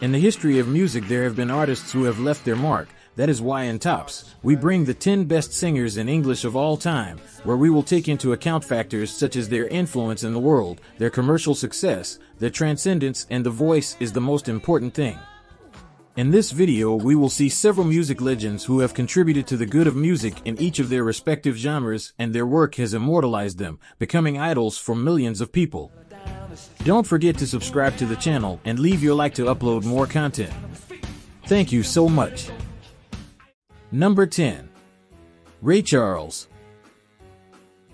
In the history of music, there have been artists who have left their mark. That is why in Tops, we bring the 10 best singers in English of all time, where we will take into account factors such as their influence in the world, their commercial success, their transcendence, and the voice is the most important thing. In this video, we will see several music legends who have contributed to the good of music in each of their respective genres, and their work has immortalized them, becoming idols for millions of people. Don't forget to subscribe to the channel and leave your like to upload more content. Thank you so much. Number 10. Ray Charles.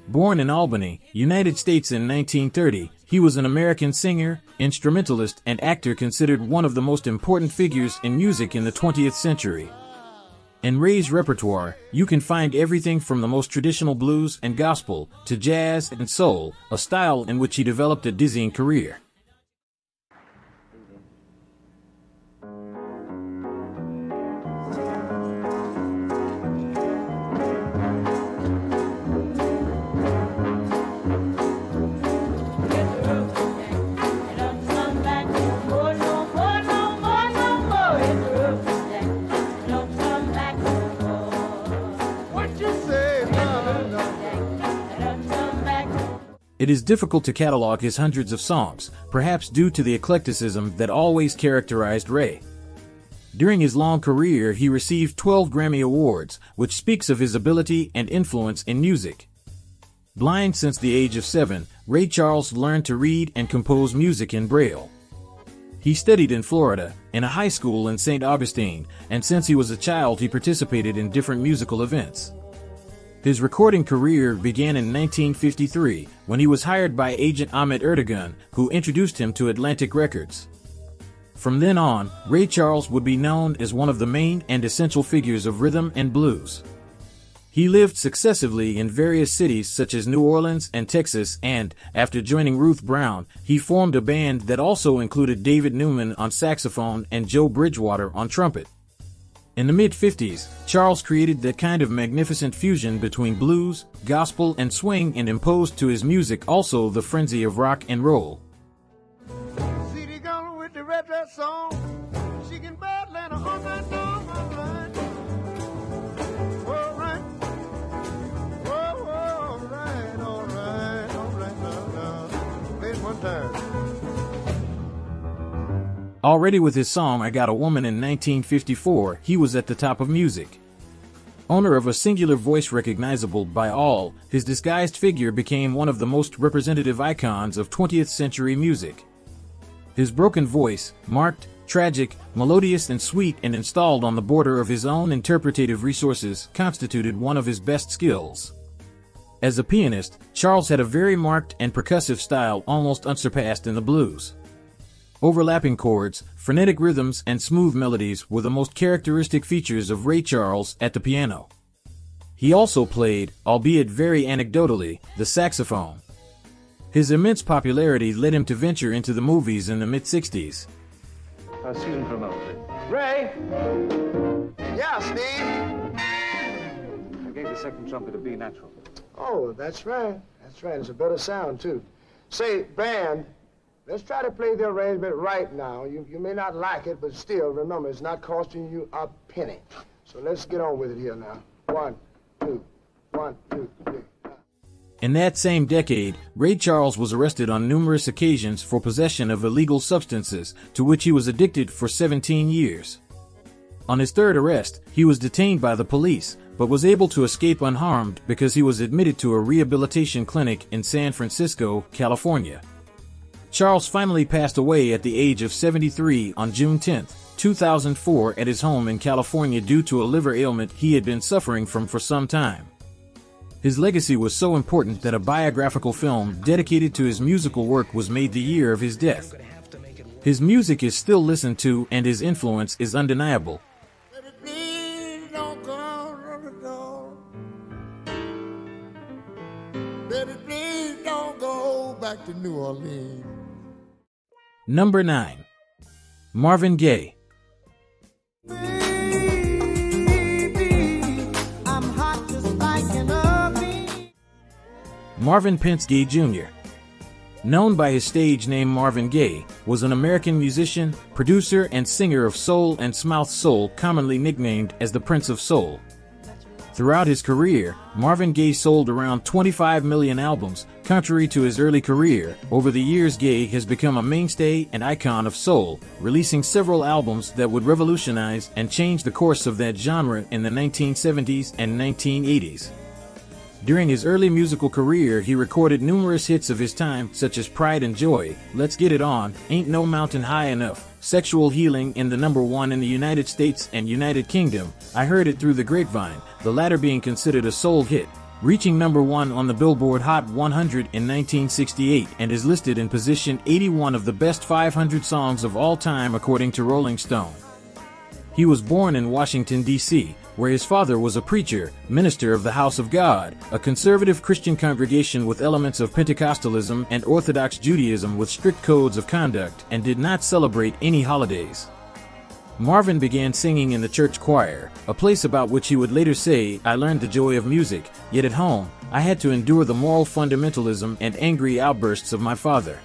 Born in Albany, United States in 1930, he was an American singer, instrumentalist, and actor considered one of the most important figures in music in the 20th century. In Ray's repertoire, you can find everything from the most traditional blues and gospel to jazz and soul, a style in which he developed a dizzying career. It is difficult to catalog his hundreds of songs, perhaps due to the eclecticism that always characterized Ray. During his long career, he received 12 Grammy Awards, which speaks of his ability and influence in music. Blind since the age of seven, Ray Charles learned to read and compose music in Braille. He studied in Florida, in a high school in St. Augustine, and since he was a child, he participated in different musical events. His recording career began in 1953 when he was hired by agent Ahmet Ertegun, who introduced him to Atlantic Records. From then on, Ray Charles would be known as one of the main and essential figures of rhythm and blues. He lived successively in various cities such as New Orleans and Texas and, after joining Ruth Brown, he formed a band that also included David Newman on saxophone and Joe Bridgewater on trumpet. In the mid 50s, Charles created that kind of magnificent fusion between blues, gospel, and swing and imposed to his music also the frenzy of rock and roll. Already with his song I Got a Woman in 1954, he was at the top of music. Owner of a singular voice recognizable by all, his disguised figure became one of the most representative icons of 20th century music. His broken voice, marked, tragic, melodious and sweet and installed on the border of his own interpretative resources, constituted one of his best skills. As a pianist, Charles had a very marked and percussive style almost unsurpassed in the blues. Overlapping chords, frenetic rhythms, and smooth melodies were the most characteristic features of Ray Charles at the piano. He also played, albeit very anecdotally, the saxophone. His immense popularity led him to venture into the movies in the mid 60s. Uh, Susan for a moment. Ray! Yeah, Steve? I gave the second trumpet a B natural. Oh, that's right. That's right. It's a better sound, too. Say, band, Let's try to play the arrangement right now. You, you may not like it, but still, remember, it's not costing you a penny. So let's get on with it here now. One, two, one, two, three. In that same decade, Ray Charles was arrested on numerous occasions for possession of illegal substances, to which he was addicted for 17 years. On his third arrest, he was detained by the police, but was able to escape unharmed because he was admitted to a rehabilitation clinic in San Francisco, California. Charles finally passed away at the age of 73 on June 10, 2004 at his home in California due to a liver ailment he had been suffering from for some time. His legacy was so important that a biographical film dedicated to his musical work was made the year of his death. His music is still listened to and his influence is undeniable. back to New Orleans. Number 9. Marvin Gaye. Marvin Gay Jr. Known by his stage name Marvin Gaye, was an American musician, producer, and singer of soul and smooth soul, commonly nicknamed as the Prince of Soul. Throughout his career, Marvin Gaye sold around 25 million albums. Contrary to his early career, over the years Gay has become a mainstay and icon of soul, releasing several albums that would revolutionize and change the course of that genre in the 1970s and 1980s. During his early musical career, he recorded numerous hits of his time, such as Pride and Joy, Let's Get It On, Ain't No Mountain High Enough, Sexual Healing in the number one in the United States and United Kingdom, I Heard It Through the Grapevine, the latter being considered a soul hit, reaching number one on the Billboard Hot 100 in 1968 and is listed in position 81 of the best 500 songs of all time according to Rolling Stone. He was born in Washington, D.C., where his father was a preacher, minister of the House of God, a conservative Christian congregation with elements of Pentecostalism and Orthodox Judaism with strict codes of conduct, and did not celebrate any holidays. Marvin began singing in the church choir, a place about which he would later say, I learned the joy of music, yet at home, I had to endure the moral fundamentalism and angry outbursts of my father.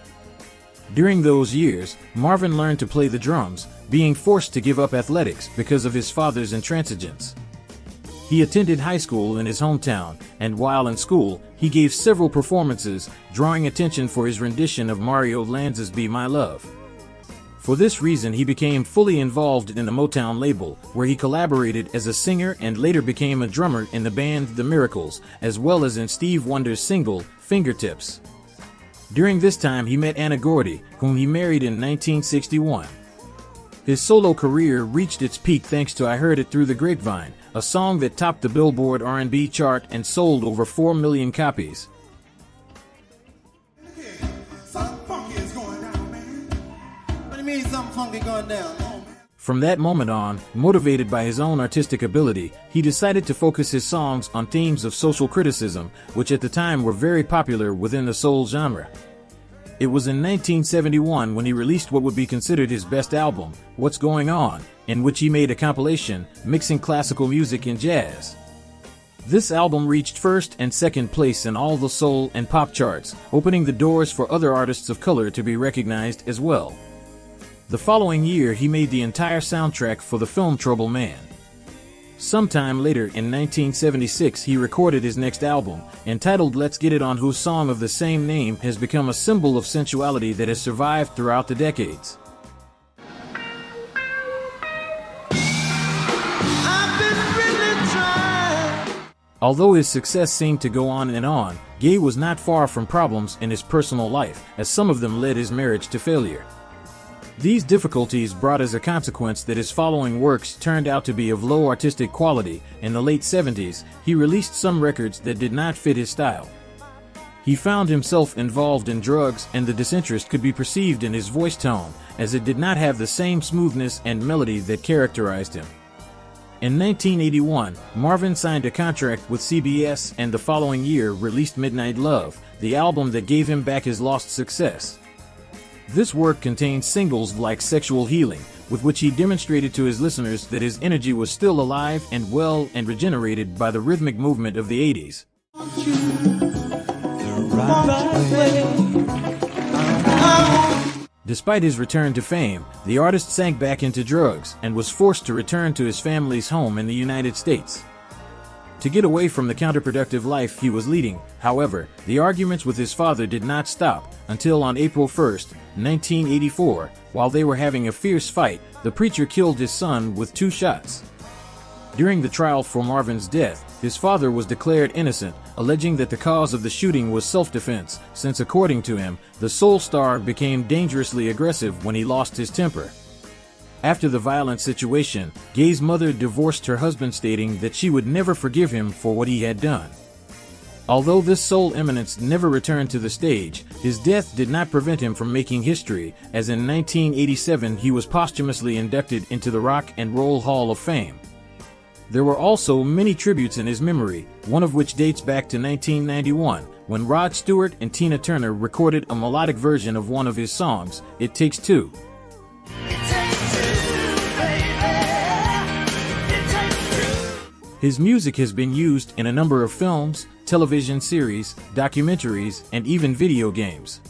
During those years, Marvin learned to play the drums, being forced to give up athletics because of his father's intransigence. He attended high school in his hometown, and while in school, he gave several performances, drawing attention for his rendition of Mario Lanza's Be My Love. For this reason, he became fully involved in the Motown label, where he collaborated as a singer and later became a drummer in the band The Miracles, as well as in Steve Wonder's single, Fingertips. During this time, he met Anna Gordy, whom he married in 1961. His solo career reached its peak thanks to I Heard It Through the Grapevine, a song that topped the Billboard R&B chart and sold over 4 million copies. From that moment on, motivated by his own artistic ability, he decided to focus his songs on themes of social criticism, which at the time were very popular within the soul genre. It was in 1971 when he released what would be considered his best album, What's Going On, in which he made a compilation mixing classical music and jazz. This album reached first and second place in all the soul and pop charts, opening the doors for other artists of color to be recognized as well. The following year, he made the entire soundtrack for the film Trouble Man. Sometime later in 1976, he recorded his next album, entitled Let's Get It On, whose song of the same name has become a symbol of sensuality that has survived throughout the decades. Although his success seemed to go on and on, Gaye was not far from problems in his personal life, as some of them led his marriage to failure. These difficulties brought as a consequence that his following works turned out to be of low artistic quality. In the late 70s, he released some records that did not fit his style. He found himself involved in drugs and the disinterest could be perceived in his voice tone, as it did not have the same smoothness and melody that characterized him. In 1981, Marvin signed a contract with CBS and the following year released Midnight Love, the album that gave him back his lost success. This work contains singles like Sexual Healing, with which he demonstrated to his listeners that his energy was still alive and well and regenerated by the rhythmic movement of the 80s. Despite his return to fame, the artist sank back into drugs and was forced to return to his family's home in the United States. To get away from the counterproductive life he was leading, however, the arguments with his father did not stop until on April 1, 1984, while they were having a fierce fight, the preacher killed his son with two shots. During the trial for Marvin's death, his father was declared innocent, alleging that the cause of the shooting was self-defense, since according to him, the soul star became dangerously aggressive when he lost his temper. After the violent situation, Gay's mother divorced her husband stating that she would never forgive him for what he had done. Although this soul eminence never returned to the stage, his death did not prevent him from making history, as in 1987 he was posthumously inducted into the Rock and Roll Hall of Fame. There were also many tributes in his memory, one of which dates back to 1991, when Rod Stewart and Tina Turner recorded a melodic version of one of his songs, It Takes Two. His music has been used in a number of films, television series, documentaries, and even video games.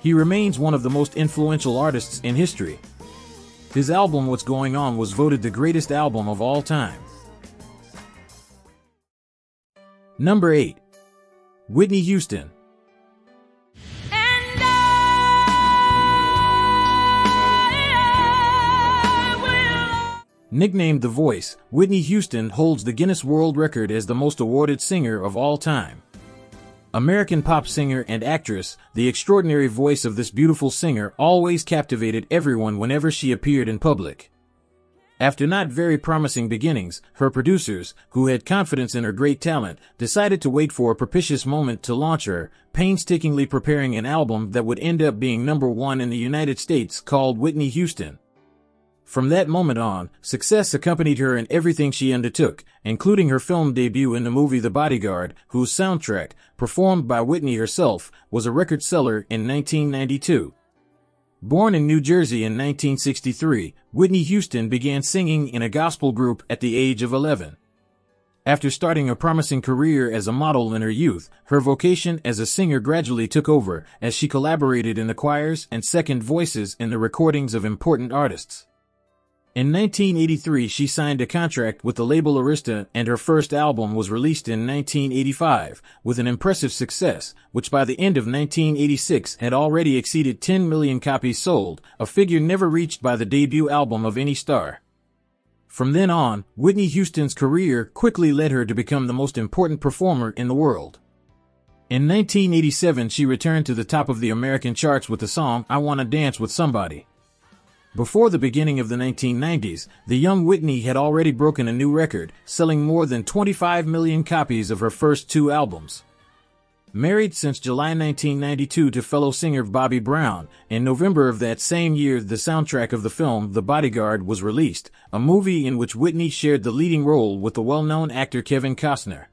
He remains one of the most influential artists in history. His album What's Going On was voted the greatest album of all time. Number 8. Whitney Houston. Nicknamed The Voice, Whitney Houston holds the Guinness World Record as the most awarded singer of all time. American pop singer and actress, the extraordinary voice of this beautiful singer always captivated everyone whenever she appeared in public. After not very promising beginnings, her producers, who had confidence in her great talent, decided to wait for a propitious moment to launch her, painstakingly preparing an album that would end up being number one in the United States called Whitney Houston. From that moment on, success accompanied her in everything she undertook, including her film debut in the movie The Bodyguard, whose soundtrack, performed by Whitney herself, was a record seller in 1992. Born in New Jersey in 1963, Whitney Houston began singing in a gospel group at the age of 11. After starting a promising career as a model in her youth, her vocation as a singer gradually took over as she collaborated in the choirs and second voices in the recordings of important artists. In 1983, she signed a contract with the label Arista and her first album was released in 1985 with an impressive success, which by the end of 1986 had already exceeded 10 million copies sold, a figure never reached by the debut album of any star. From then on, Whitney Houston's career quickly led her to become the most important performer in the world. In 1987, she returned to the top of the American charts with the song I Wanna Dance with Somebody. Before the beginning of the 1990s, the young Whitney had already broken a new record, selling more than 25 million copies of her first two albums. Married since July 1992 to fellow singer Bobby Brown, in November of that same year the soundtrack of the film The Bodyguard was released, a movie in which Whitney shared the leading role with the well-known actor Kevin Costner.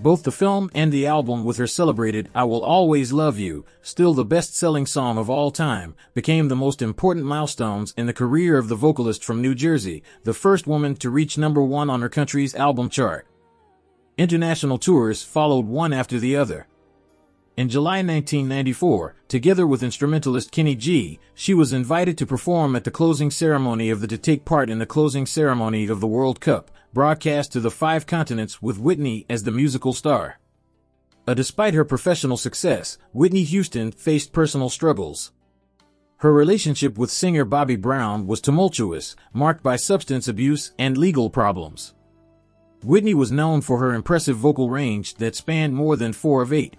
Both the film and the album with her celebrated I Will Always Love You, still the best-selling song of all time, became the most important milestones in the career of the vocalist from New Jersey, the first woman to reach number one on her country's album chart. International tours followed one after the other. In July 1994, together with instrumentalist Kenny G, she was invited to perform at the closing ceremony of the to take part in the closing ceremony of the World Cup, broadcast to the five continents with Whitney as the musical star. Uh, despite her professional success, Whitney Houston faced personal struggles. Her relationship with singer Bobby Brown was tumultuous, marked by substance abuse and legal problems. Whitney was known for her impressive vocal range that spanned more than four of eight.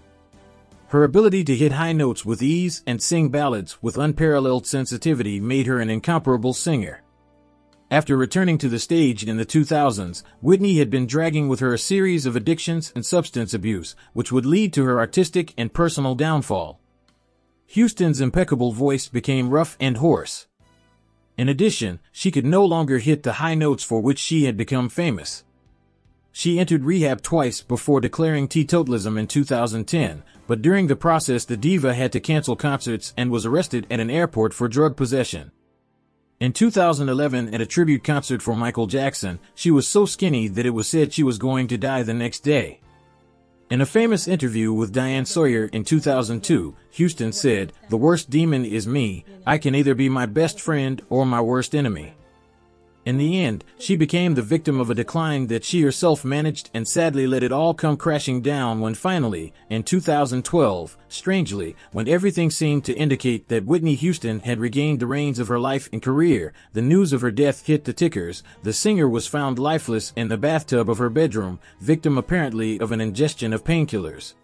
Her ability to hit high notes with ease and sing ballads with unparalleled sensitivity made her an incomparable singer. After returning to the stage in the 2000s, Whitney had been dragging with her a series of addictions and substance abuse, which would lead to her artistic and personal downfall. Houston's impeccable voice became rough and hoarse. In addition, she could no longer hit the high notes for which she had become famous. She entered rehab twice before declaring teetotalism in 2010, but during the process the diva had to cancel concerts and was arrested at an airport for drug possession. In 2011, at a tribute concert for Michael Jackson, she was so skinny that it was said she was going to die the next day. In a famous interview with Diane Sawyer in 2002, Houston said, The worst demon is me, I can either be my best friend or my worst enemy. In the end, she became the victim of a decline that she herself managed and sadly let it all come crashing down when finally, in 2012, strangely, when everything seemed to indicate that Whitney Houston had regained the reins of her life and career, the news of her death hit the tickers. The singer was found lifeless in the bathtub of her bedroom, victim apparently of an ingestion of painkillers.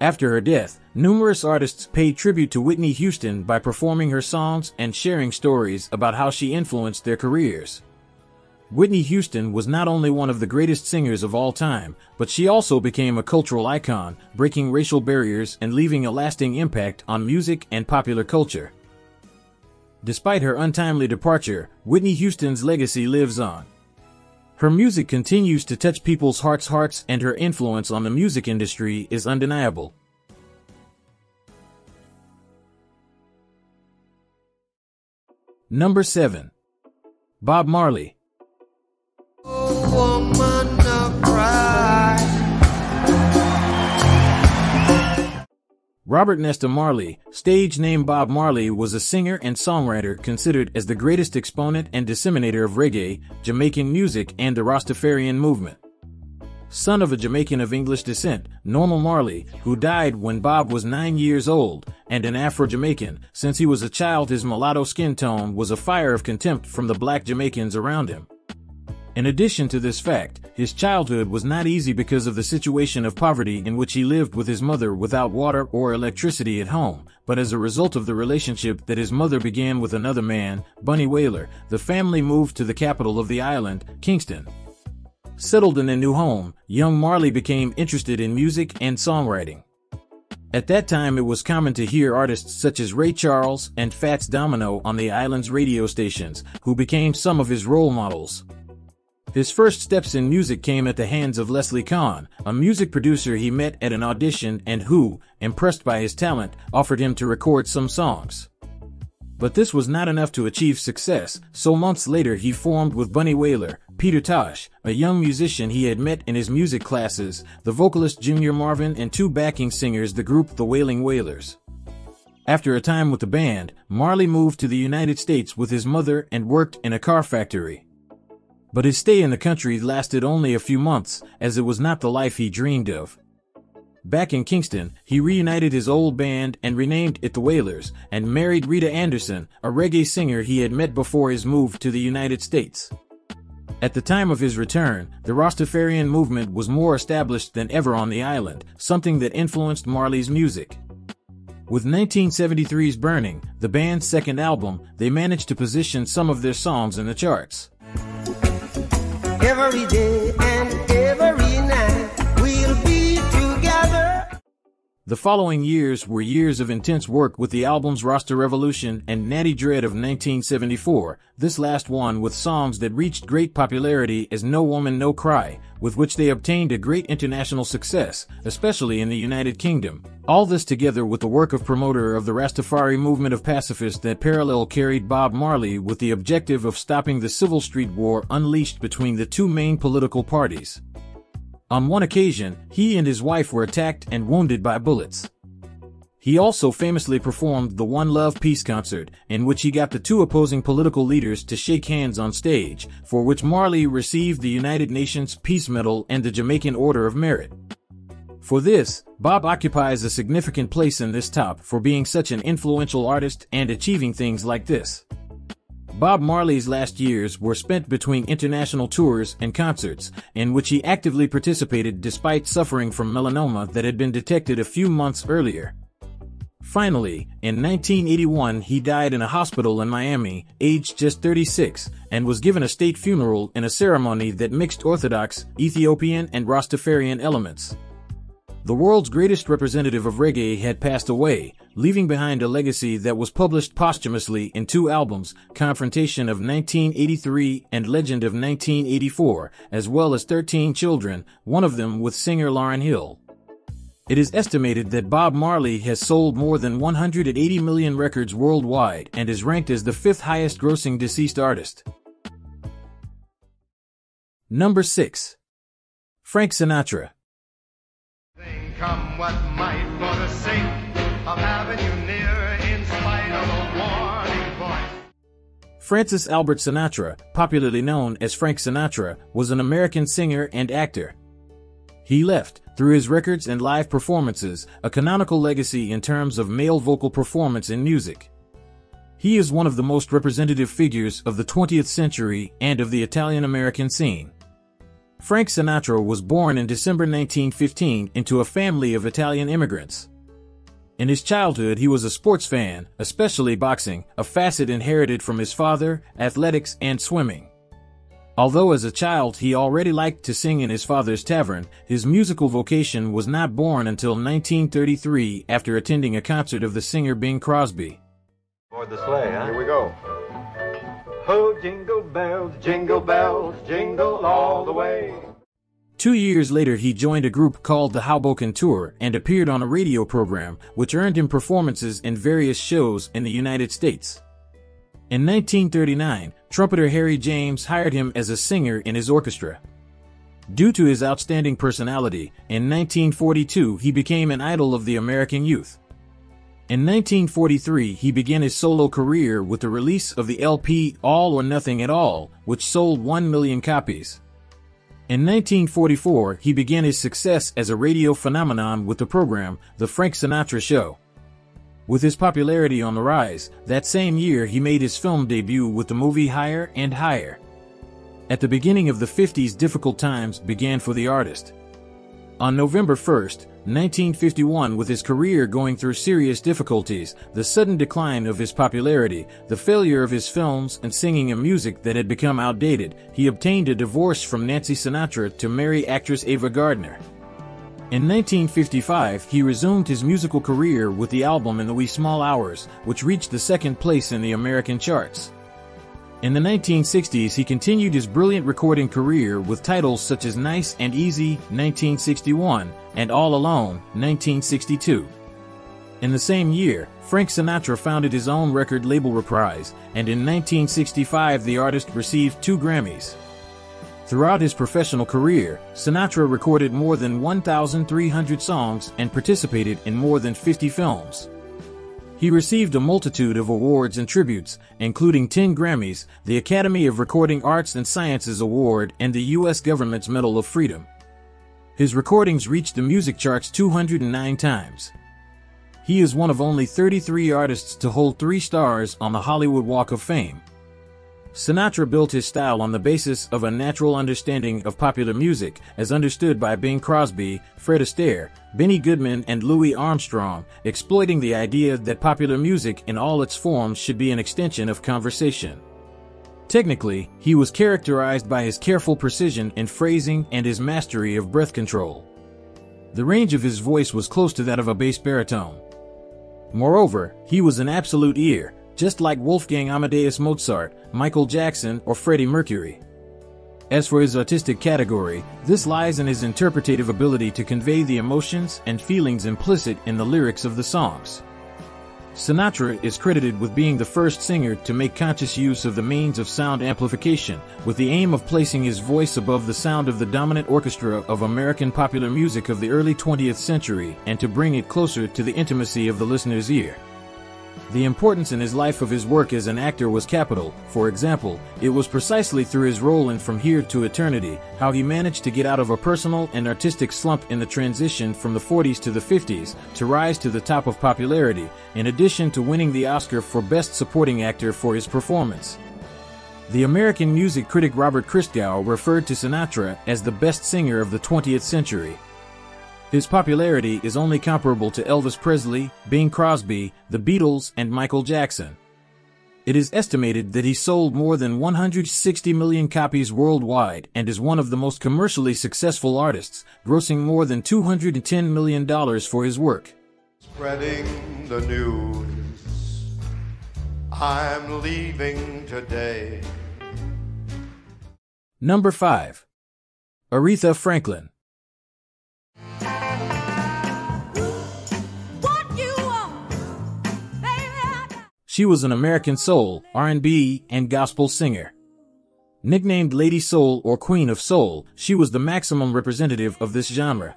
After her death, numerous artists paid tribute to Whitney Houston by performing her songs and sharing stories about how she influenced their careers. Whitney Houston was not only one of the greatest singers of all time, but she also became a cultural icon, breaking racial barriers and leaving a lasting impact on music and popular culture. Despite her untimely departure, Whitney Houston's legacy lives on. Her music continues to touch people's hearts hearts and her influence on the music industry is undeniable. Number 7. Bob Marley. Robert Nesta Marley, stage name Bob Marley, was a singer and songwriter considered as the greatest exponent and disseminator of reggae, Jamaican music, and the Rastafarian movement. Son of a Jamaican of English descent, Norval Marley, who died when Bob was nine years old, and an Afro-Jamaican, since he was a child his mulatto skin tone was a fire of contempt from the black Jamaicans around him. In addition to this fact, his childhood was not easy because of the situation of poverty in which he lived with his mother without water or electricity at home, but as a result of the relationship that his mother began with another man, Bunny Wailer, the family moved to the capital of the island, Kingston. Settled in a new home, young Marley became interested in music and songwriting. At that time it was common to hear artists such as Ray Charles and Fats Domino on the island's radio stations, who became some of his role models. His first steps in music came at the hands of Leslie Kong, a music producer he met at an audition and who, impressed by his talent, offered him to record some songs. But this was not enough to achieve success, so months later he formed with Bunny Wailer, Peter Tosh, a young musician he had met in his music classes, the vocalist Junior Marvin and two backing singers the group The Wailing Wailers. After a time with the band, Marley moved to the United States with his mother and worked in a car factory. But his stay in the country lasted only a few months, as it was not the life he dreamed of. Back in Kingston, he reunited his old band and renamed it the Wailers, and married Rita Anderson, a reggae singer he had met before his move to the United States. At the time of his return, the Rastafarian movement was more established than ever on the island, something that influenced Marley's music. With 1973's Burning, the band's second album, they managed to position some of their songs in the charts every day and every The following years were years of intense work with the albums Rasta Revolution and Natty Dread of 1974, this last one with songs that reached great popularity as No Woman No Cry, with which they obtained a great international success, especially in the United Kingdom. All this together with the work of promoter of the Rastafari movement of pacifists that parallel carried Bob Marley with the objective of stopping the civil street war unleashed between the two main political parties. On one occasion, he and his wife were attacked and wounded by bullets. He also famously performed the One Love Peace concert, in which he got the two opposing political leaders to shake hands on stage, for which Marley received the United Nations Peace Medal and the Jamaican Order of Merit. For this, Bob occupies a significant place in this top for being such an influential artist and achieving things like this. Bob Marley's last years were spent between international tours and concerts, in which he actively participated despite suffering from melanoma that had been detected a few months earlier. Finally, in 1981 he died in a hospital in Miami, aged just 36, and was given a state funeral in a ceremony that mixed Orthodox, Ethiopian, and Rastafarian elements. The world's greatest representative of reggae had passed away, leaving behind a legacy that was published posthumously in two albums, Confrontation of 1983 and Legend of 1984, as well as 13 children, one of them with singer Lauryn Hill. It is estimated that Bob Marley has sold more than 180 million records worldwide and is ranked as the fifth highest grossing deceased artist. Number 6. Frank Sinatra come what might for the sake of having you near in spite of a warning voice. Francis Albert Sinatra, popularly known as Frank Sinatra, was an American singer and actor. He left, through his records and live performances, a canonical legacy in terms of male vocal performance in music. He is one of the most representative figures of the 20th century and of the Italian American scene. Frank Sinatra was born in December 1915 into a family of Italian immigrants. In his childhood, he was a sports fan, especially boxing, a facet inherited from his father, athletics, and swimming. Although as a child he already liked to sing in his father's tavern, his musical vocation was not born until 1933 after attending a concert of the singer Bing Crosby. Board the sleigh, huh? Here we go. Jingle bells, jingle bells, jingle all the way. Two years later, he joined a group called the Hoboken Four and appeared on a radio program, which earned him performances in various shows in the United States. In 1939, trumpeter Harry James hired him as a singer in his orchestra. Due to his outstanding personality, in 1942 he became an idol of the American youth. In 1943, he began his solo career with the release of the LP All or Nothing at All, which sold 1 million copies. In 1944, he began his success as a radio phenomenon with the program The Frank Sinatra Show. With his popularity on the rise, that same year he made his film debut with the movie Higher and Higher. At the beginning of the 50s, difficult times began for the artist. On November 1, 1951, with his career going through serious difficulties, the sudden decline of his popularity, the failure of his films, and singing and music that had become outdated, he obtained a divorce from Nancy Sinatra to marry actress Ava Gardner. In 1955, he resumed his musical career with the album In the Wee Small Hours, which reached the second place in the American charts. In the 1960s, he continued his brilliant recording career with titles such as Nice and Easy, 1961, and All Alone, 1962. In the same year, Frank Sinatra founded his own record label Reprise, and in 1965 the artist received two Grammys. Throughout his professional career, Sinatra recorded more than 1,300 songs and participated in more than 50 films. He received a multitude of awards and tributes, including 10 Grammys, the Academy of Recording Arts and Sciences Award, and the U.S. government's Medal of Freedom. His recordings reached the music charts 209 times. He is one of only 33 artists to hold three stars on the Hollywood Walk of Fame. Sinatra built his style on the basis of a natural understanding of popular music as understood by Bing Crosby, Fred Astaire, Benny Goodman, and Louis Armstrong, exploiting the idea that popular music in all its forms should be an extension of conversation. Technically, he was characterized by his careful precision in phrasing and his mastery of breath control. The range of his voice was close to that of a bass baritone. Moreover, he was an absolute ear, just like Wolfgang Amadeus Mozart, Michael Jackson, or Freddie Mercury. As for his artistic category, this lies in his interpretative ability to convey the emotions and feelings implicit in the lyrics of the songs. Sinatra is credited with being the first singer to make conscious use of the means of sound amplification, with the aim of placing his voice above the sound of the dominant orchestra of American popular music of the early 20th century and to bring it closer to the intimacy of the listener's ear. The importance in his life of his work as an actor was capital. For example, it was precisely through his role in From Here to Eternity how he managed to get out of a personal and artistic slump in the transition from the 40s to the 50s to rise to the top of popularity, in addition to winning the Oscar for Best Supporting Actor for his performance. The American music critic Robert Christgau referred to Sinatra as the best singer of the 20th century. His popularity is only comparable to Elvis Presley, Bing Crosby, the Beatles, and Michael Jackson. It is estimated that he sold more than 160 million copies worldwide and is one of the most commercially successful artists, grossing more than $210 million for his work. Spreading the news. I'm leaving today. Number 5. Aretha Franklin. She was an American soul, R&B, and gospel singer. Nicknamed Lady Soul or Queen of Soul, she was the maximum representative of this genre.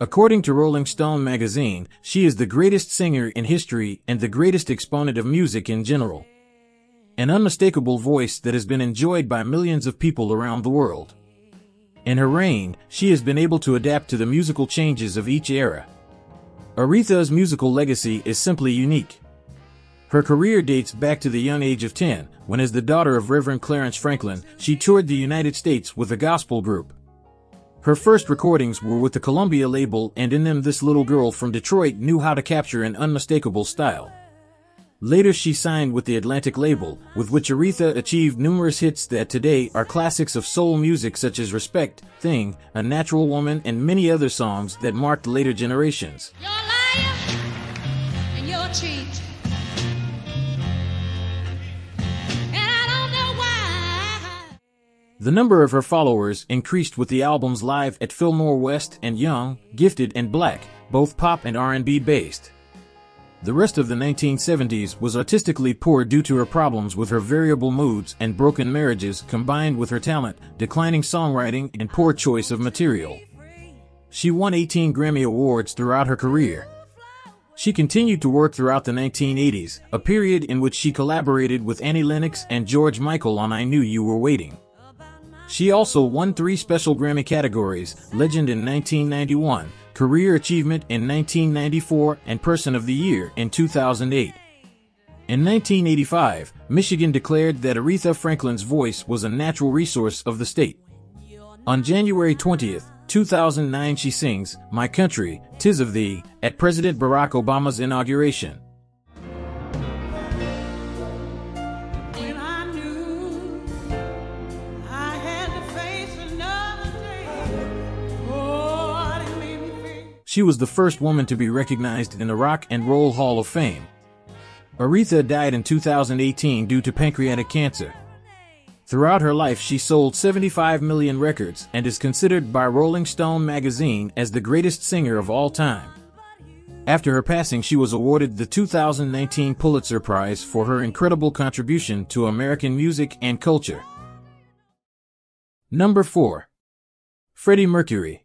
According to Rolling Stone magazine, she is the greatest singer in history and the greatest exponent of music in general. An unmistakable voice that has been enjoyed by millions of people around the world. In her reign, she has been able to adapt to the musical changes of each era. Aretha's musical legacy is simply unique. Her career dates back to the young age of 10, when as the daughter of Reverend Clarence Franklin, she toured the United States with a gospel group. Her first recordings were with the Columbia label and in them this little girl from Detroit knew how to capture an unmistakable style. Later she signed with the Atlantic label, with which Aretha achieved numerous hits that today are classics of soul music such as Respect, Thing, A Natural Woman, and many other songs that marked later generations. You're liar and you're. The number of her followers increased with the albums live at Fillmore West and Young, Gifted and Black, both pop and R&B based. The rest of the 1970s was artistically poor due to her problems with her variable moods and broken marriages combined with her talent, declining songwriting, and poor choice of material. She won 18 Grammy Awards throughout her career. She continued to work throughout the 1980s, a period in which she collaborated with Annie Lennox and George Michael on I Knew You Were Waiting. She also won three special Grammy categories, Legend in 1991, Career Achievement in 1994, and Person of the Year in 2008. In 1985, Michigan declared that Aretha Franklin's voice was a natural resource of the state. On January 20th, 2009 she sings, My Country, Tis of Thee, at President Barack Obama's inauguration. She was the first woman to be recognized in the Rock and Roll Hall of Fame. Aretha died in 2018 due to pancreatic cancer. Throughout her life, she sold 75 million records and is considered by Rolling Stone magazine as the greatest singer of all time. After her passing, she was awarded the 2019 Pulitzer Prize for her incredible contribution to American music and culture. Number 4. Freddie Mercury.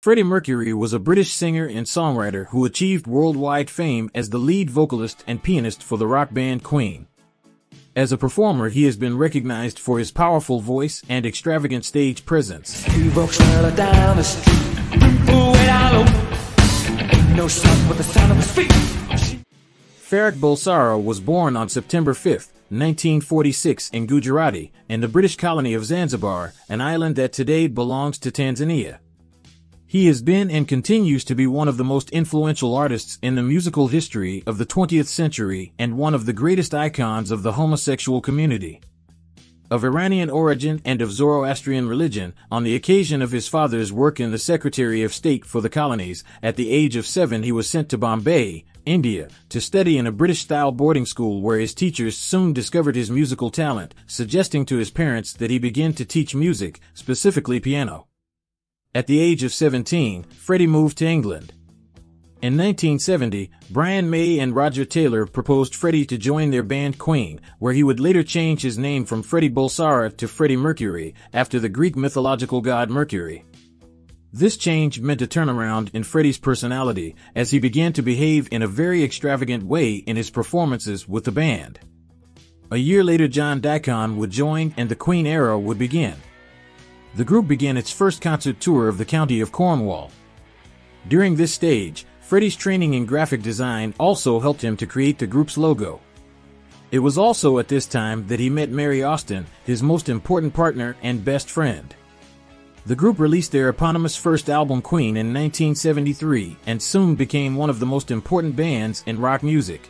Freddie Mercury was a British singer and songwriter who achieved worldwide fame as the lead vocalist and pianist for the rock band Queen. As a performer, he has been recognized for his powerful voice and extravagant stage presence. He walks down the street. Ooh, way down low. Ain't no sound but the sound of his feet. Farrokh Bulsara was born on September 5, 1946 in Gujarati, in the British colony of Zanzibar, an island that today belongs to Tanzania. He has been and continues to be one of the most influential artists in the musical history of the 20th century and one of the greatest icons of the homosexual community. Of Iranian origin and of Zoroastrian religion, on the occasion of his father's work in the Secretary of State for the Colonies, at the age of seven he was sent to Bombay, India, to study in a British-style boarding school where his teachers soon discovered his musical talent, suggesting to his parents that he begin to teach music, specifically piano. At the age of 17, Freddie moved to England. In 1970, Brian May and Roger Taylor proposed Freddie to join their band Queen, where he would later change his name from Freddie Bulsara to Freddie Mercury, after the Greek mythological god Mercury. This change meant a turnaround in Freddie's personality, as he began to behave in a very extravagant way in his performances with the band. A year later John Deacon would join and the Queen era would begin. The group began its first concert tour of the county of Cornwall. During this stage, Freddie's training in graphic design also helped him to create the group's logo. It was also at this time that he met Mary Austin, his most important partner and best friend. The group released their eponymous first album Queen in 1973 and soon became one of the most important bands in rock music.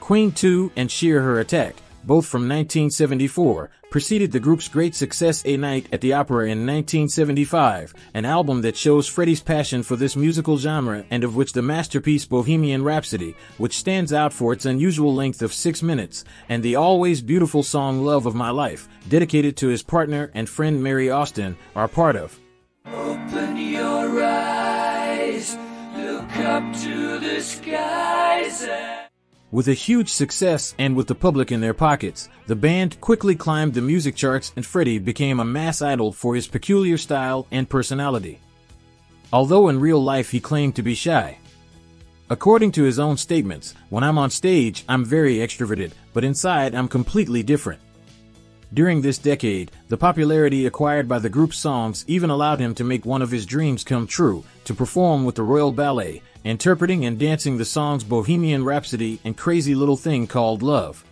Queen 2 and Sheer Heart Attack, both from 1974, preceded the group's great success A Night at the Opera in 1975, an album that shows Freddie's passion for this musical genre and of which the masterpiece Bohemian Rhapsody, which stands out for its unusual length of six minutes, and the always beautiful song Love of My Life, dedicated to his partner and friend Mary Austin, are part of. Open your eyes. Look up to the skies. With a huge success and with the public in their pockets, the band quickly climbed the music charts and Freddie became a mass idol for his peculiar style and personality. Although in real life he claimed to be shy. According to his own statements, when I'm on stage, I'm very extroverted, but inside I'm completely different. During this decade, the popularity acquired by the group's songs even allowed him to make one of his dreams come true, to perform with the Royal Ballet, interpreting and dancing the songs Bohemian Rhapsody and Crazy Little Thing Called Love.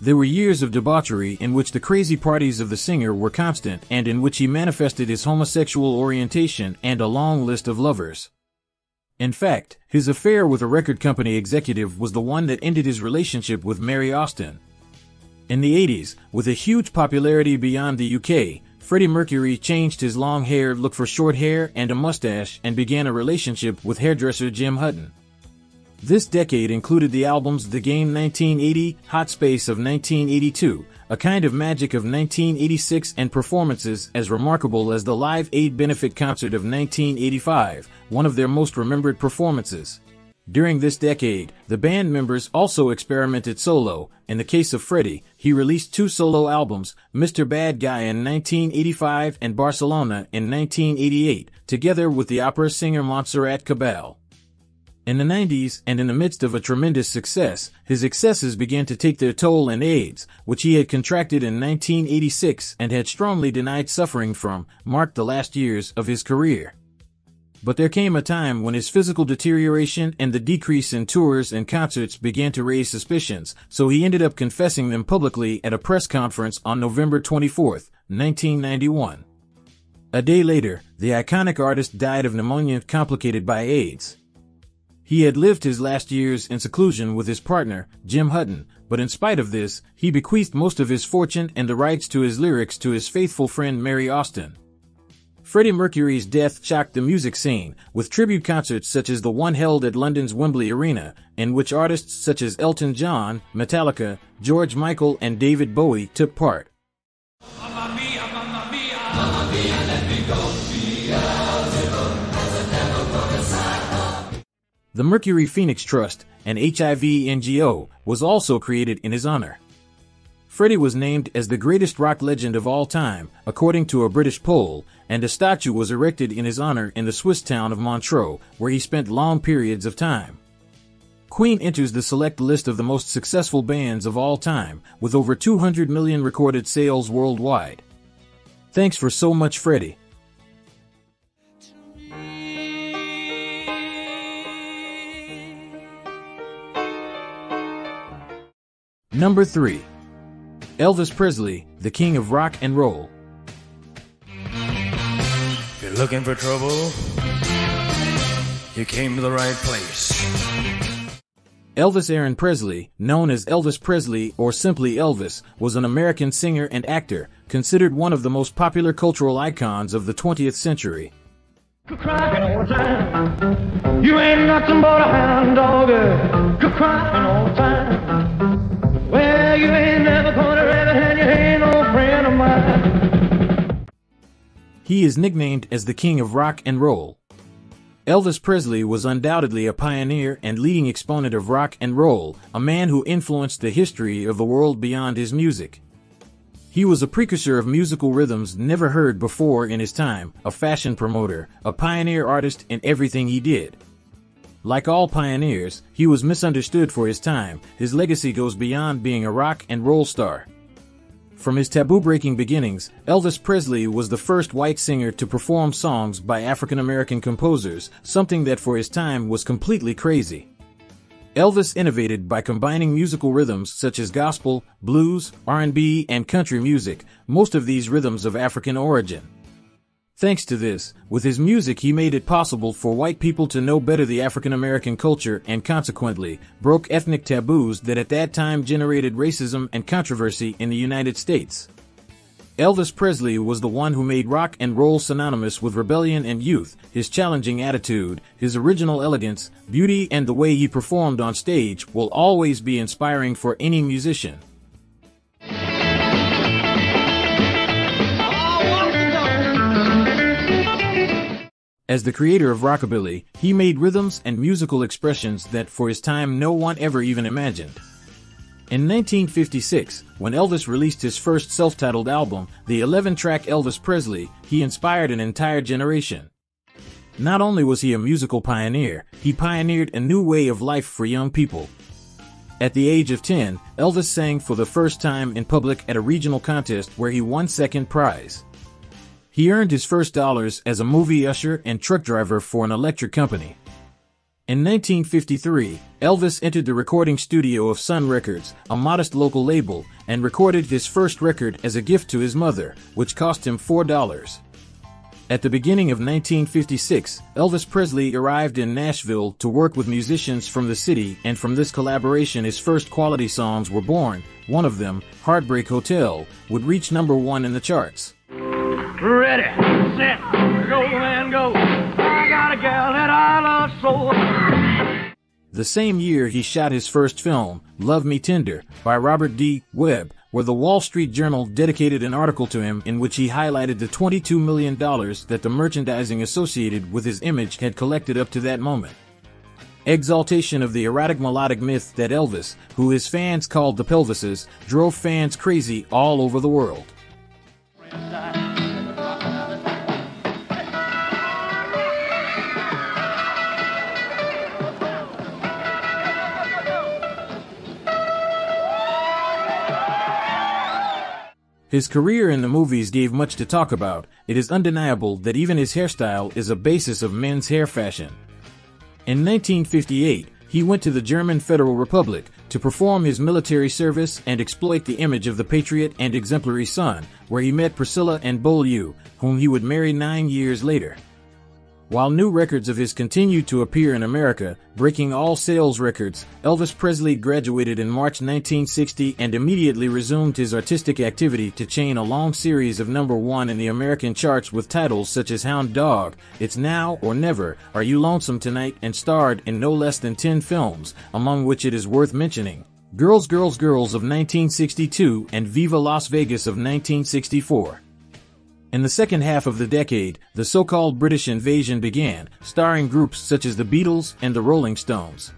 There were years of debauchery in which the crazy parties of the singer were constant and in which he manifested his homosexual orientation and a long list of lovers. In fact, his affair with a record company executive was the one that ended his relationship with Mary Austin. In the 80s, with a huge popularity beyond the UK, Freddie Mercury changed his long hair look for short hair and a mustache and began a relationship with hairdresser Jim Hutton. This decade included the albums The Game 1980, Hot Space of 1982, A Kind of Magic of 1986 and performances as remarkable as the Live Aid Benefit Concert of 1985, one of their most remembered performances. During this decade, the band members also experimented solo. In the case of Freddie, he released two solo albums, Mr. Bad Guy in 1985 and Barcelona in 1988, together with the opera singer Montserrat Caballé. In the 90s, and in the midst of a tremendous success, his excesses began to take their toll and AIDS, which he had contracted in 1986 and had strongly denied suffering from, marked the last years of his career. But there came a time when his physical deterioration and the decrease in tours and concerts began to raise suspicions, so he ended up confessing them publicly at a press conference on November 24, 1991. A day later, the iconic artist died of pneumonia complicated by AIDS. He had lived his last years in seclusion with his partner, Jim Hutton, but in spite of this, he bequeathed most of his fortune and the rights to his lyrics to his faithful friend Mary Austin. Freddie Mercury's death shocked the music scene, with tribute concerts such as the one held at London's Wembley Arena, in which artists such as Elton John, Metallica, George Michael, and David Bowie took part. The Mercury Phoenix Trust, an HIV NGO, was also created in his honor. Freddie was named as the greatest rock legend of all time, according to a British poll, and a statue was erected in his honor in the Swiss town of Montreux, where he spent long periods of time. Queen enters the select list of the most successful bands of all time, with over 200 million recorded sales worldwide. Thanks for so much, Freddie. Number 3. Elvis Presley, the king of rock and roll. If you're looking for trouble, you came to the right place. Elvis Aaron Presley, known as Elvis Presley or simply Elvis, was an American singer and actor, considered one of the most popular cultural icons of the 20th century. Crying all the time. You ain't nothing but a hound dog. Crying all the time. Well, you ain't never gonna He is nicknamed as the king of rock and roll. Elvis Presley was undoubtedly a pioneer and leading exponent of rock and roll, a man who influenced the history of the world beyond his music. He was a precursor of musical rhythms never heard before in his time, a fashion promoter, a pioneer artist in everything he did. Like all pioneers, he was misunderstood for his time. His legacy goes beyond being a rock and roll star. From his taboo breaking beginnings, Elvis Presley was the first white singer to perform songs by African American composers, something that for his time was completely crazy. Elvis innovated by combining musical rhythms such as gospel, blues, R&B, and country music, most of these rhythms of African origin. Thanks to this, with his music he made it possible for white people to know better the African American culture and consequently broke ethnic taboos that at that time generated racism and controversy in the United States. Elvis Presley was the one who made rock and roll synonymous with rebellion and youth, his challenging attitude, his original elegance, beauty, and the way he performed on stage will always be inspiring for any musician. As the creator of rockabilly, he made rhythms and musical expressions that for his time no one ever even imagined. In 1956, when Elvis released his first self-titled album, the 11-track Elvis Presley, he inspired an entire generation. Not only was he a musical pioneer, he pioneered a new way of life for young people. At the age of 10, Elvis sang for the first time in public at a regional contest where he won second prize. He earned his first dollars as a movie usher and truck driver for an electric company. In 1953, Elvis entered the recording studio of Sun Records, a modest local label, and recorded his first record as a gift to his mother, which cost him $4. At the beginning of 1956, Elvis Presley arrived in Nashville to work with musicians from the city, and from this collaboration, his first quality songs were born. One of them, Heartbreak Hotel, would reach number one in the charts. Ready, set, go, man, go. I got a gal that I love so. The same year, he shot his first film, Love Me Tender, by Robert D. Webb, where the Wall Street Journal dedicated an article to him in which he highlighted the $22 million that the merchandising associated with his image had collected up to that moment. Exaltation of the erotic melodic myth that Elvis, who his fans called the Pelvises, drove fans crazy all over the world. His career in the movies gave much to talk about. It is undeniable that even his hairstyle is a basis of men's hair fashion. In 1958, he went to the German Federal Republic to perform his military service and exploit the image of the patriot and exemplary son, where he met Priscilla Ann Beaulieu, whom he would marry nine years later. While new records of his continued to appear in America, breaking all sales records, Elvis Presley graduated in March 1960 and immediately resumed his artistic activity to chain a long series of number one in the American charts with titles such as Hound Dog, It's Now or Never, Are You Lonesome Tonight, and starred in no less than 10 films, among which it is worth mentioning. Girls, Girls, Girls of 1962 and Viva Las Vegas of 1964. In the second half of the decade, the so-called British invasion began, starring groups such as the Beatles and the Rolling Stones.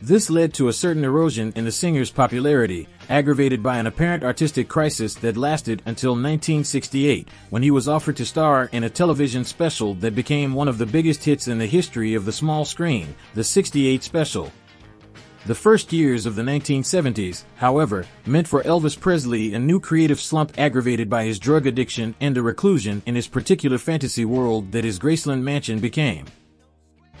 This led to a certain erosion in the singer's popularity, aggravated by an apparent artistic crisis that lasted until 1968, when he was offered to star in a television special that became one of the biggest hits in the history of the small screen, the 68 Special. The first years of the 1970s, however, meant for Elvis Presley a new creative slump aggravated by his drug addiction and a reclusion in his particular fantasy world that his Graceland mansion became.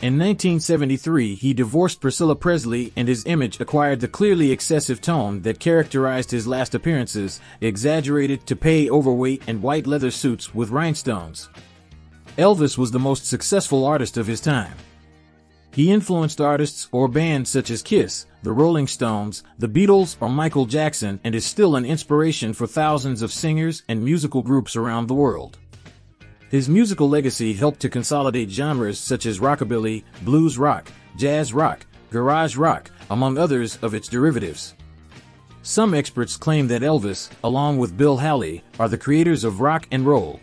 In 1973, he divorced Priscilla Presley and his image acquired the clearly excessive tone that characterized his last appearances, exaggerated to pay overweight and white leather suits with rhinestones. Elvis was the most successful artist of his time. He influenced artists or bands such as Kiss, the Rolling Stones, the Beatles, or Michael Jackson and is still an inspiration for thousands of singers and musical groups around the world. His musical legacy helped to consolidate genres such as rockabilly, blues rock, jazz rock, garage rock, among others of its derivatives. Some experts claim that Elvis, along with Bill Haley, are the creators of rock and roll.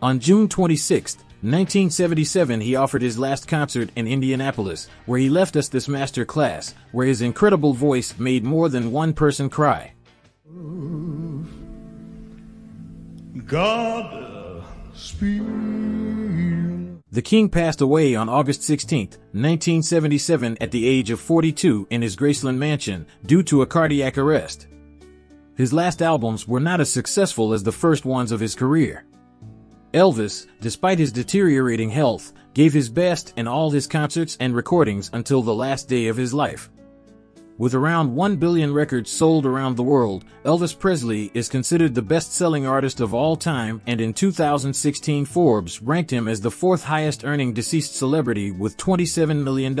On June 26, 1977, he offered his last concert in Indianapolis, where he left us this master class, where his incredible voice made more than one person cry. God speed. The king passed away on August 16, 1977, at the age of 42 in his Graceland mansion due to a cardiac arrest. His last albums were not as successful as the first ones of his career. Elvis, despite his deteriorating health, gave his best in all his concerts and recordings until the last day of his life. With around 1 billion records sold around the world, Elvis Presley is considered the best-selling artist of all time and in 2016 Forbes ranked him as the fourth highest earning deceased celebrity with $27 million.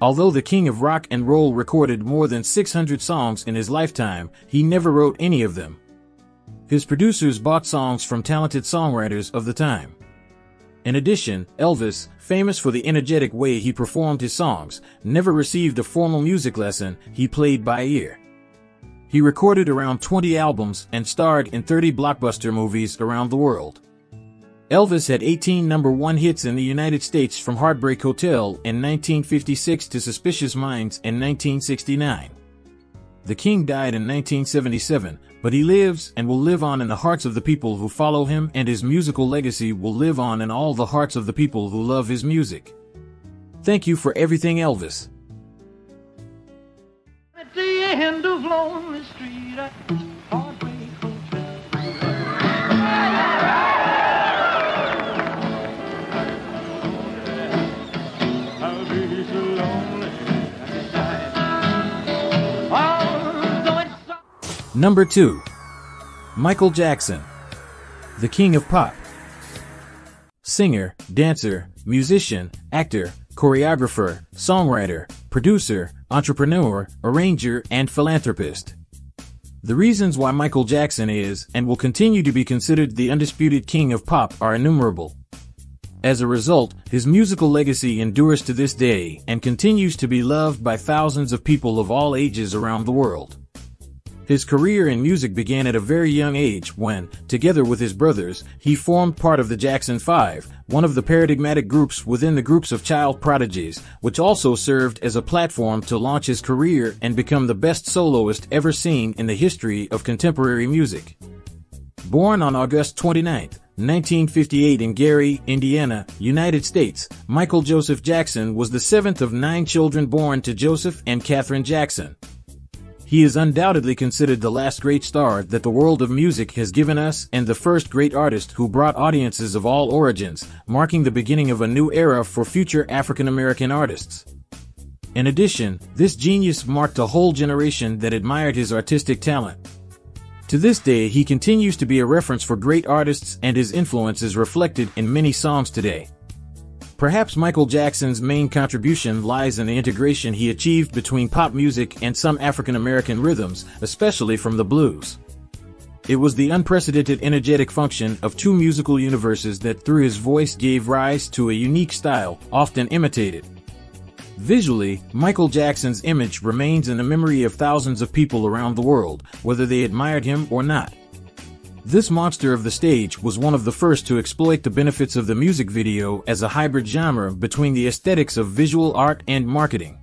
Although the king of rock and roll recorded more than 600 songs in his lifetime, he never wrote any of them. His producers bought songs from talented songwriters of the time. In addition, Elvis, famous for the energetic way he performed his songs, never received a formal music lesson, he played by ear. He recorded around 20 albums and starred in 30 blockbuster movies around the world. Elvis had 18 number one hits in the United States from Heartbreak Hotel in 1956 to Suspicious Minds in 1969. The king died in 1977, but he lives and will live on in the hearts of the people who follow him and his musical legacy will live on in all the hearts of the people who love his music. Thank you for everything, Elvis. At the end of Lonely Street, at Number 2. Michael Jackson. The King of Pop. Singer, dancer, musician, actor, choreographer, songwriter, producer, entrepreneur, arranger, and philanthropist. The reasons why Michael Jackson is and will continue to be considered the undisputed king of pop are innumerable. As a result, his musical legacy endures to this day and continues to be loved by thousands of people of all ages around the world. His career in music began at a very young age when, together with his brothers, he formed part of the Jackson Five, one of the paradigmatic groups within the groups of child prodigies, which also served as a platform to launch his career and become the best soloist ever seen in the history of contemporary music. Born on August 29, 1958 in Gary, Indiana, United States, Michael Joseph Jackson was the seventh of nine children born to Joseph and Katherine Jackson. He is undoubtedly considered the last great star that the world of music has given us and the first great artist who brought audiences of all origins, marking the beginning of a new era for future African American artists. In addition, this genius marked a whole generation that admired his artistic talent. To this day, he continues to be a reference for great artists and his influence is reflected in many songs today. Perhaps Michael Jackson's main contribution lies in the integration he achieved between pop music and some African American rhythms, especially from the blues. It was the unprecedented energetic function of two musical universes that through his voice gave rise to a unique style, often imitated. Visually, Michael Jackson's image remains in the memory of thousands of people around the world, whether they admired him or not. This monster of the stage was one of the first to exploit the benefits of the music video as a hybrid genre between the aesthetics of visual art and marketing.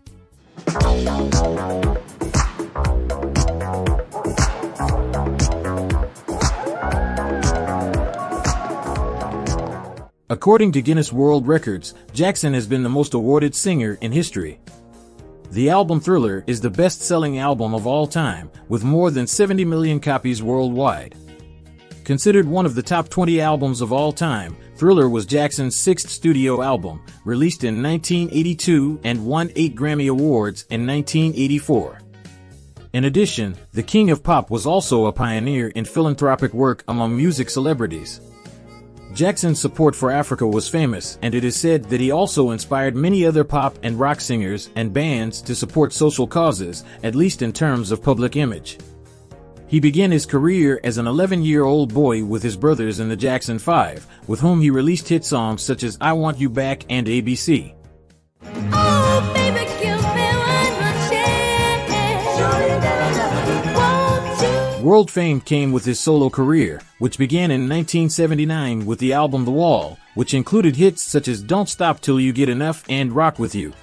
According to Guinness World Records, Jackson has been the most awarded singer in history. The album Thriller is the best-selling album of all time, with more than 70 million copies worldwide. Considered one of the top 20 albums of all time, Thriller was Jackson's sixth studio album, released in 1982 and won eight Grammy Awards in 1984. In addition, the King of Pop was also a pioneer in philanthropic work among music celebrities. Jackson's support for Africa was famous, and it is said that he also inspired many other pop and rock singers and bands to support social causes, at least in terms of public image. He began his career as an 11-year-old boy with his brothers in the Jackson 5, with whom he released hit songs such as I Want You Back and ABC. Oh, baby, give me chance. World fame came with his solo career, which began in 1979 with the album The Wall, which included hits such as Don't Stop Till You Get Enough and Rock With You.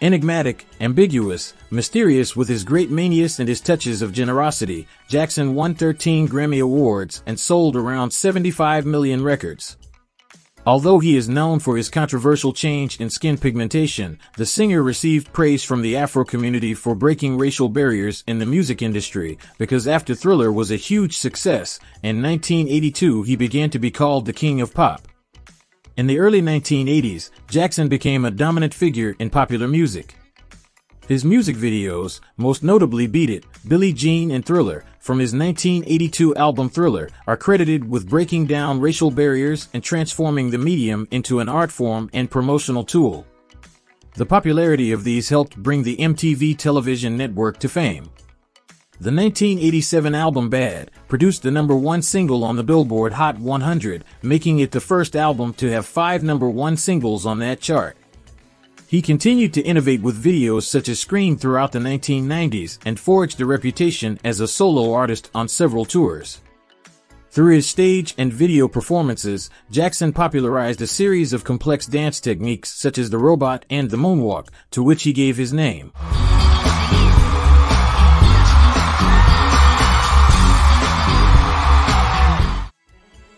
Enigmatic, ambiguous, mysterious with his great manias and his touches of generosity, Jackson won 13 Grammy Awards and sold around 75 million records. Although he is known for his controversial change in skin pigmentation, the singer received praise from the Afro community for breaking racial barriers in the music industry because after Thriller was a huge success, in 1982 he began to be called the King of Pop. In the early 1980s, Jackson became a dominant figure in popular music. His music videos, most notably Beat It, Billie Jean and Thriller, from his 1982 album Thriller, are credited with breaking down racial barriers and transforming the medium into an art form and promotional tool. The popularity of these helped bring the MTV television network to fame. The 1987 album Bad produced the number one single on the Billboard Hot 100, making it the first album to have five number one singles on that chart. He continued to innovate with videos such as Scream throughout the 1990s and forged a reputation as a solo artist on several tours. Through his stage and video performances, Jackson popularized a series of complex dance techniques such as the robot and the moonwalk, to which he gave his name.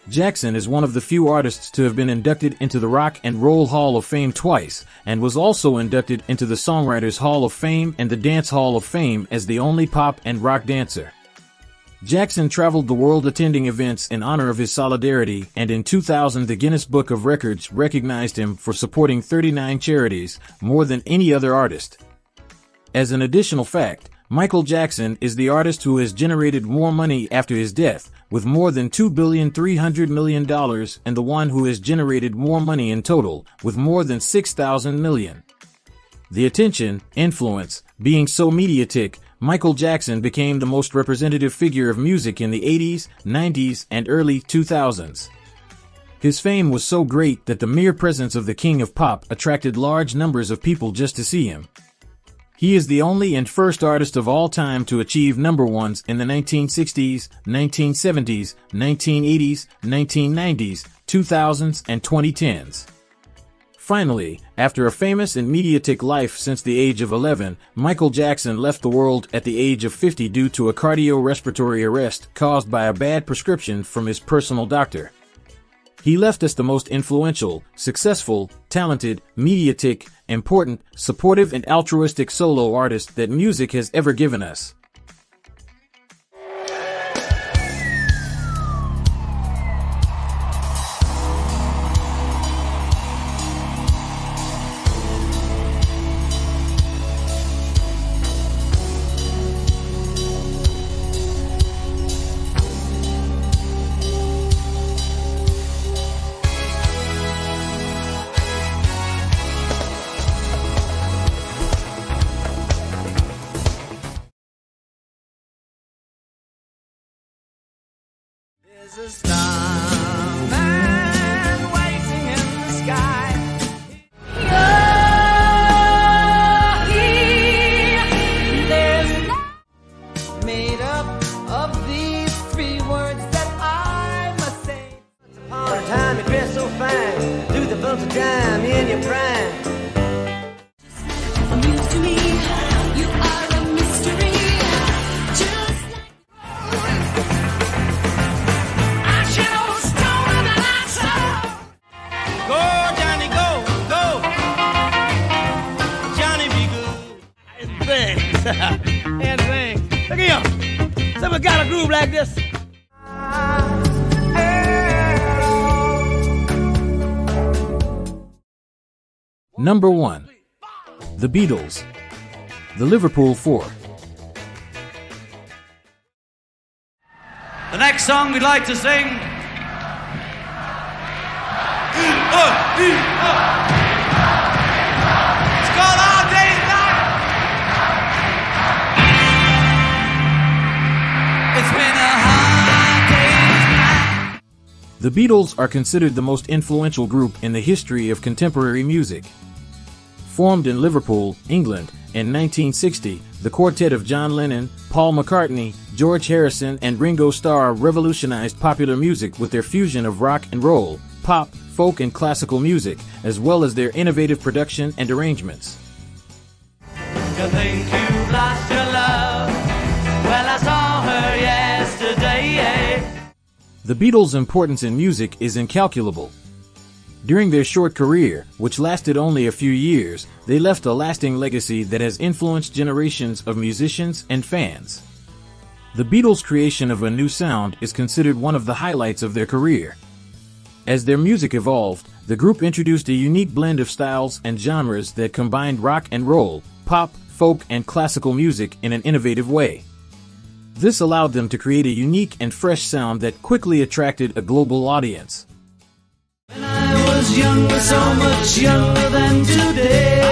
Jackson is one of the few artists to have been inducted into the Rock and Roll Hall of Fame twice, and was also inducted into the Songwriters Hall of Fame and the Dance Hall of Fame as the only pop and rock dancer. Jackson traveled the world attending events in honor of his solidarity, and in 2000 the Guinness Book of Records recognized him for supporting 39 charities, more than any other artist. As an additional fact, Michael Jackson is the artist who has generated more money after his death, with more than $2,300 million and the one who has generated more money in total, with more than 6,000 million. The attention, influence, being so mediatic, Michael Jackson became the most representative figure of music in the 80s, 90s, and early 2000s. His fame was so great that the mere presence of the King of Pop attracted large numbers of people just to see him. He is the only and first artist of all time to achieve number ones in the 1960s, 1970s, 1980s, 1990s, 2000s, and 2010s. Finally, after a famous and mediatic life since the age of 11, Michael Jackson left the world at the age of 50 due to a cardiorespiratory arrest caused by a bad prescription from his personal doctor. He left us the most influential, successful, talented, mediatic, important, supportive, and altruistic solo artist that music has ever given us. and thanks. Look at him. Someone got a groove like this. Number 1. The Beatles. The Liverpool Four. The next song we'd like to sing. It's oh, oh, oh. The Beatles are considered the most influential group in the history of contemporary music. Formed in Liverpool, England, in 1960, the quartet of John Lennon, Paul McCartney, George Harrison, and Ringo Starr revolutionized popular music with their fusion of rock and roll, pop, folk, and classical music, as well as their innovative production and arrangements. You The Beatles' importance in music is incalculable. During their short career, which lasted only a few years, they left a lasting legacy that has influenced generations of musicians and fans. The Beatles' creation of a new sound is considered one of the highlights of their career. As their music evolved, the group introduced a unique blend of styles and genres that combined rock and roll, pop, folk, and classical music in an innovative way. This allowed them to create a unique and fresh sound that quickly attracted a global audience. Younger, so today.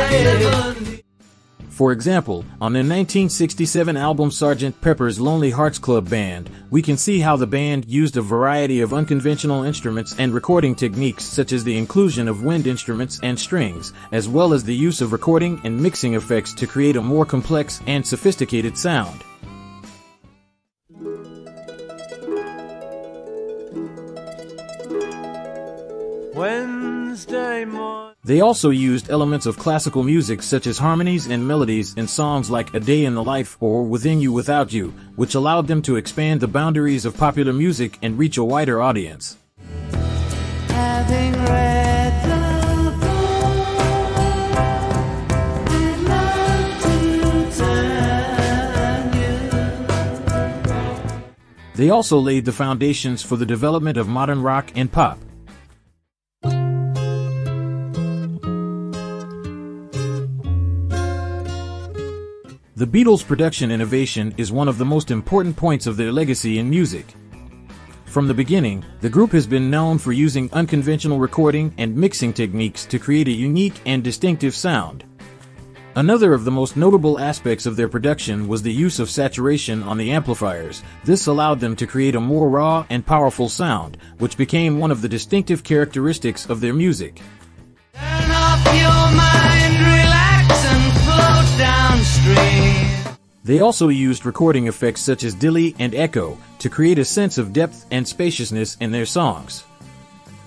For example, on the 1967 album Sgt. Pepper's Lonely Hearts Club Band, we can see how the band used a variety of unconventional instruments and recording techniques such as the inclusion of wind instruments and strings, as well as the use of recording and mixing effects to create a more complex and sophisticated sound. Wednesday morning. They also used elements of classical music such as harmonies and melodies in songs like A Day in the Life or Within You Without You, which allowed them to expand the boundaries of popular music and reach a wider audience. Having read the book, I'd love to tell you. They also laid the foundations for the development of modern rock and pop. The Beatles' production innovation is one of the most important points of their legacy in music. From the beginning, the group has been known for using unconventional recording and mixing techniques to create a unique and distinctive sound. Another of the most notable aspects of their production was the use of saturation on the amplifiers. This allowed them to create a more raw and powerful sound, which became one of the distinctive characteristics of their music. They also used recording effects such as delay and echo to create a sense of depth and spaciousness in their songs.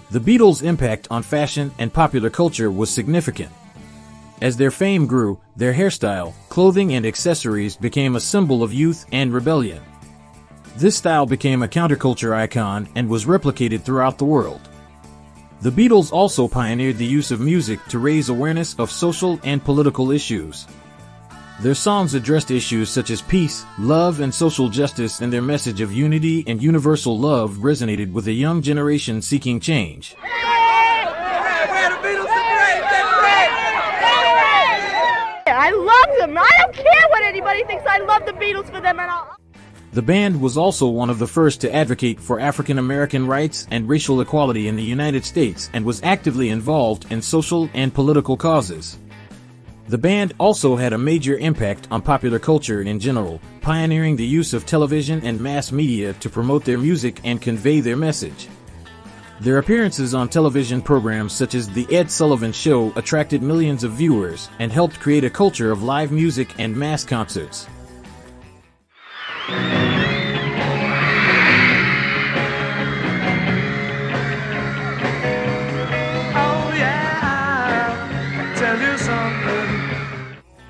The Beatles' impact on fashion and popular culture was significant. As their fame grew, their hairstyle, clothing, and accessories became a symbol of youth and rebellion. This style became a counterculture icon and was replicated throughout the world. The Beatles also pioneered the use of music to raise awareness of social and political issues. Their songs addressed issues such as peace, love, and social justice, and their message of unity and universal love resonated with a young generation seeking change. I love them. I don't care what anybody thinks. I love the Beatles for them and all. The band was also one of the first to advocate for African American rights and racial equality in the United States and was actively involved in social and political causes. The band also had a major impact on popular culture in general, pioneering the use of television and mass media to promote their music and convey their message. Their appearances on television programs such as The Ed Sullivan Show attracted millions of viewers and helped create a culture of live music and mass concerts.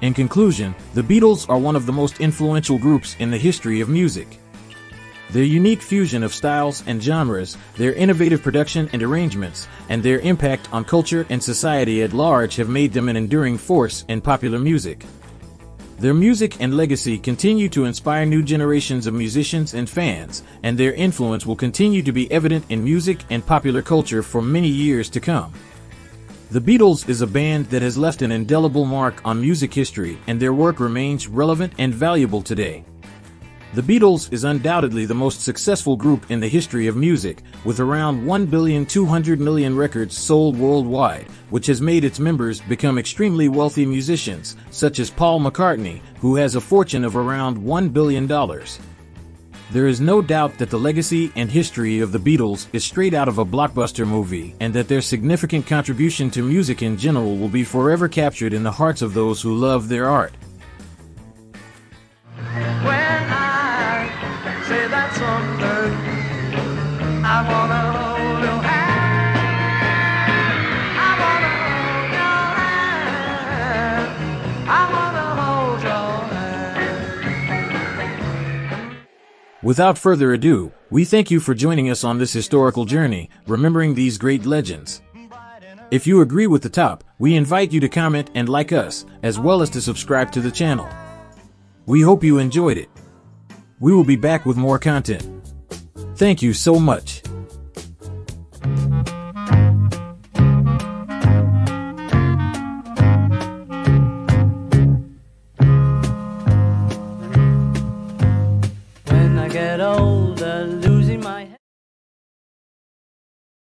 In conclusion, the Beatles are one of the most influential groups in the history of music. Their unique fusion of styles and genres, their innovative production and arrangements, and their impact on culture and society at large have made them an enduring force in popular music. Their music and legacy continue to inspire new generations of musicians and fans, and their influence will continue to be evident in music and popular culture for many years to come. The Beatles is a band that has left an indelible mark on music history, and their work remains relevant and valuable today. The Beatles is undoubtedly the most successful group in the history of music, with around 1,200,000,000 records sold worldwide, which has made its members become extremely wealthy musicians, such as Paul McCartney, who has a fortune of around $1 billion. There is no doubt that the legacy and history of the Beatles is straight out of a blockbuster movie, and that their significant contribution to music in general will be forever captured in the hearts of those who love their art. When Without further ado, we thank you for joining us on this historical journey, remembering these great legends. If you agree with the top, we invite you to comment and like us, as well as to subscribe to the channel. We hope you enjoyed it. We will be back with more content. Thank you so much.